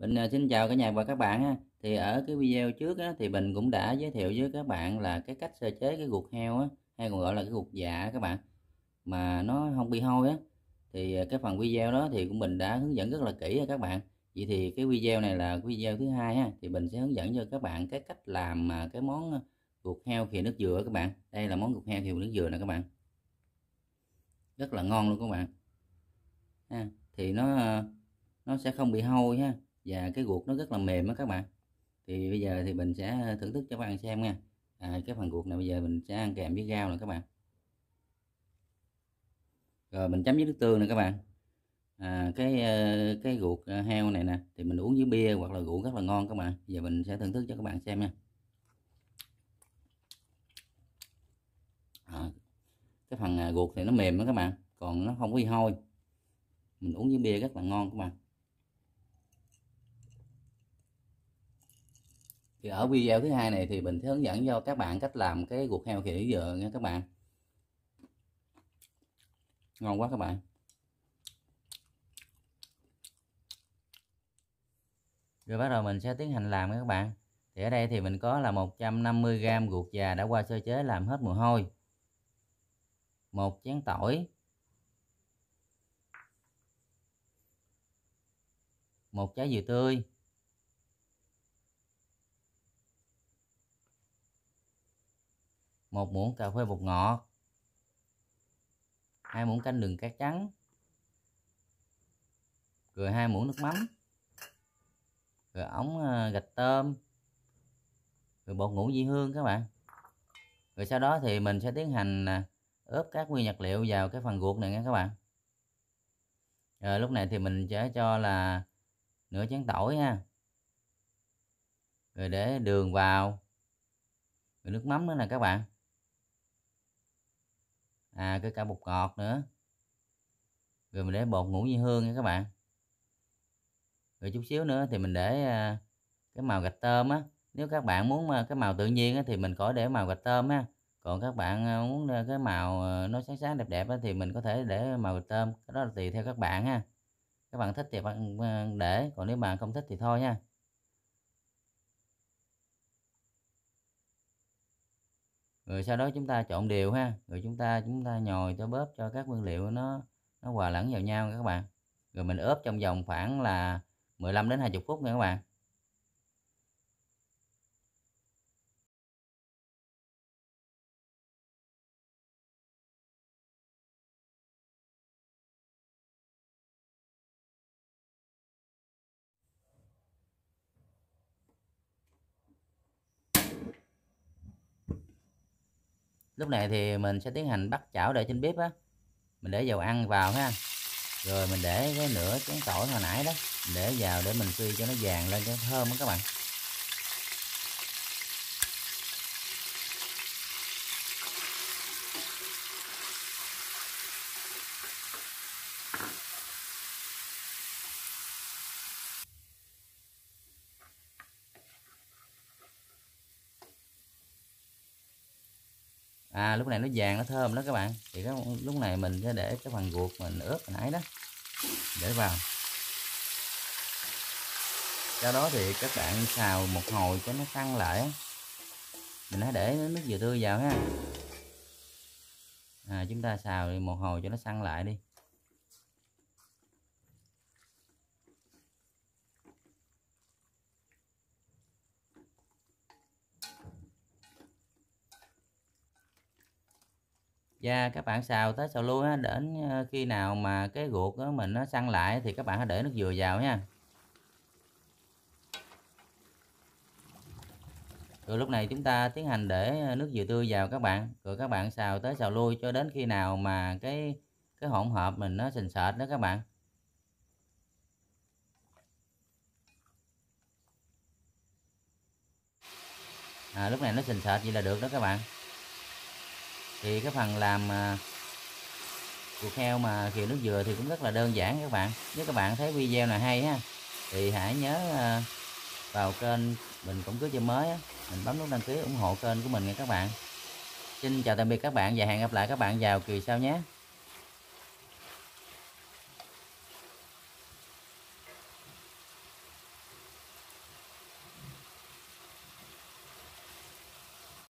bình à, xin chào cả nhà và các bạn ha. Thì ở cái video trước á, thì bình cũng đã giới thiệu với các bạn là cái cách sơ chế cái ruột heo á, hay còn gọi là cái ruột dạ các bạn mà nó không bị hôi á. Thì à, cái phần video đó thì cũng bình đã hướng dẫn rất là kỹ rồi các bạn. Vậy thì cái video này là video thứ hai ha, thì bình sẽ hướng dẫn cho các bạn cái cách làm mà cái món à, ruột heo khìa nước dừa các bạn. Đây là món ruột heo khìa nước dừa nè các bạn. Rất là ngon luôn các bạn. Ha, thì nó nó sẽ không bị hôi ha và cái ruột nó rất là mềm đó các bạn. Thì bây giờ thì mình sẽ thưởng thức cho các bạn xem nha. À, cái phần ruột này bây giờ mình sẽ ăn kèm với rau nè các bạn. Rồi mình chấm với nước tương nè các bạn. À, cái ờ, cái ruột ờ, heo này nè thì mình uống với bia hoặc là rượu rất là ngon các bạn. Giờ mình sẽ thưởng thức cho các bạn xem nha. À, cái phần à, ruột thì nó mềm đó các bạn còn nó không có hôi. Mình uống với bia rất là ngon các bạn. Thì ở video thứ hai này thì mình sẽ hướng dẫn cho các bạn cách làm cái ruột heo khỉ dừa nha các bạn. Ngon quá các bạn. Rồi bắt đầu mình sẽ tiến hành làm các bạn. Thì ở đây thì mình có là 150g ruột già đã qua sơ chế làm hết mùi hôi. Một chén tỏi. Một trái dừa tươi. Một muỗng cà phê bột ngọt. Hai muỗng canh đường cát trắng. Rồi hai muỗng nước mắm. Rồi ống ờ, gạch tôm. Rồi bột ngũ vị hương các bạn. Rồi sau đó thì mình sẽ tiến hành à, ướp các nguyên vật liệu vào cái phần ruột này nha các bạn. Rồi lúc này thì mình sẽ cho là nửa chén tỏi ha. Rồi để đường vào. Rồi nước mắm nữa nè các bạn à cái cả bột ngọt nữa. Rồi mình để bột ngũ như hương nha các bạn. Rồi chút xíu nữa thì mình để à, cái màu gạch tôm á. Nếu các bạn muốn cái màu tự nhiên á, thì mình có để màu gạch tôm á còn các bạn à, muốn cái màu à, nó sáng sáng đẹp đẹp á, thì mình có thể để màu gạch tôm. Cái đó là tùy theo các bạn ha. Các bạn thích thì bạn để còn nếu bạn không thích thì thôi nha rồi sau đó chúng ta trộn đều ha. Rồi chúng ta chúng ta nhồi cho bóp cho các nguyên liệu nó nó hòa lẫn vào nhau các bạn. Rồi mình ướp trong vòng khoảng là 15 đến 20 phút nha các bạn. Lúc này thì mình sẽ tiến hành bắt chảo để trên bếp á. Mình để dầu ăn vào ha. Rồi mình để cái nửa chén tỏi hồi nãy đó. Mình để vào để mình phi cho nó vàng lên cho thơm đó các bạn. À lúc này nó vàng nó thơm đó các bạn. Thì cái lúc này mình sẽ để cái phần ruột mình ướp hồi nãy đó. Để vào. Sau đó thì các bạn xào một hồi cho nó tăng lại. Mình hãy để nước dừa tươi vào ha. À, chúng ta xào một hồi cho nó săn lại đi. Và các bạn xào tới xào lui á, đến ờ, khi nào mà cái ruột của mình nó săn lại thì các bạn hãy để nước dừa vào nha. Rồi lúc này chúng ta tiến hành để ờ, nước dừa tươi vào các bạn. Rồi các bạn xào tới xào lui cho đến khi nào mà cái cái hỗn hợp mình nó sình sệt đó các bạn. À, lúc này nó sình sệt vậy là được đó các bạn thì cái phần làm à, heo mà khìa nước dừa thì cũng rất là đơn giản các bạn. Nếu các bạn thấy video này hay ha thì hãy nhớ à, vào kênh mình cũng cứ cho mới mình bấm nút đăng ký ủng hộ kênh của mình nha các bạn. Xin chào tạm biệt các bạn và hẹn gặp lại các bạn vào kỳ sau nhé.